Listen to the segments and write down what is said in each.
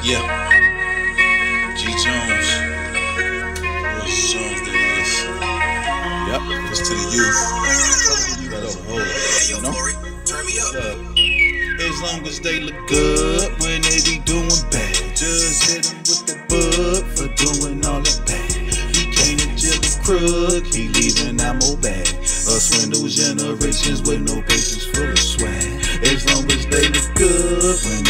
Yeah. G Jones. Rose Jones, that is. Yep. It's to the youth. You got a whole, you know? As long as they look good when they be doing bad. Just hit them with the bug for doing all that bad. He came to jail a crook, he leaving ammo bag. A swindle generations with no patience full of swag. As long as they look good when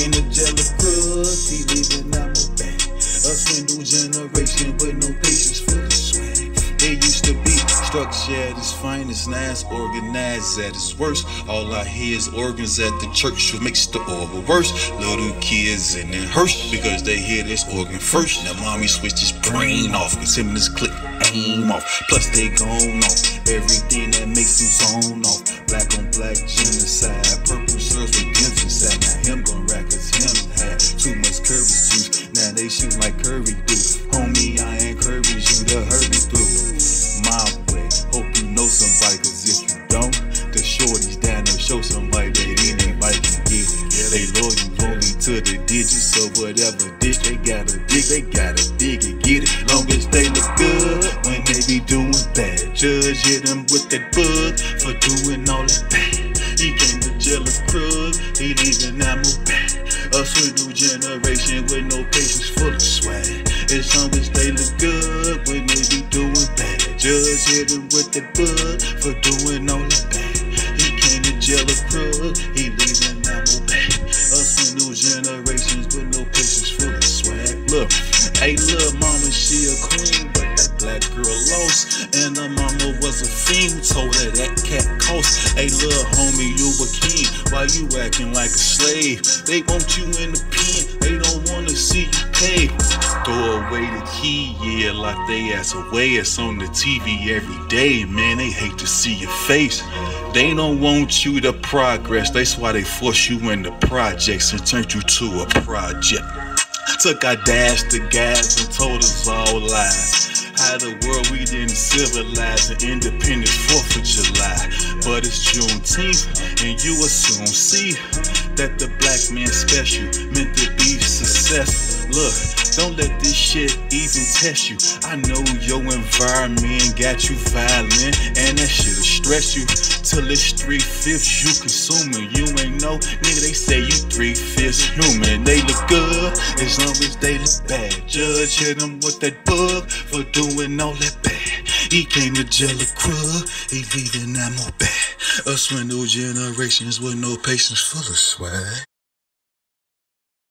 Jail a crook, he leaving ammo bag. A swindle generation with no patience for the swag. They used to be structure at its finest, now it's organized at its worst. All I hear is organs at the church, which makes the organ worse. Little kids in their hearse because they hear this organ first. Now mommy switched his brain off, cause him and his click aim off. Plus they gone off everything that makes them zone off. Black on black genocide, shoot like Curry do. Homie, I encourage you to hurry through my way. Hope you know somebody, cause if you don't, the shorties down there show somebody that ain't anybody can get it. Yeah, they loyal only to the digits, so whatever ditch they gotta dig, they gotta dig it, get it. Long as they look good when they be doing bad. Judge hit them with that bug for doing all that bad. He came to jail a crook, he leaving ammo back. A swindle generation with no patience, full of swag. As they look good when they be doing bad. Judge hit him with the bug for doing all that bad. He came to jail a crook, he leaving ammo back. A new generations with no patience, full of swag. Look, hey, little mama, she a queen, but that black girl lost. And the mama was a fiend, told her that cat cost. Hey, little homie, you a king. Why you acting like a slave? They want you in the pen, they don't wanna see you pay. Throw away the key, yeah, like they ass away. It's on the TV every day, man. They hate to see your face. They don't want you to progress. That's why they force you into projects and turn you to a project. Took our dash to gas and told us all lies. How the world we didn't civilize an independent 4th of July. But it's Juneteenth, and you will soon see that the black man special meant to be successful. Look, don't let this shit even test you. I know your environment got you violent, and that shit'll stress you till it's three fifths you consuming. You ain't know, nigga. They say you three fifths human. They look good as long as they look bad. Judge hit them with that bug for doing all that bad. He came to jail a crook, he leaving ammo bad. Us A swindle generations with no patience, full of swag.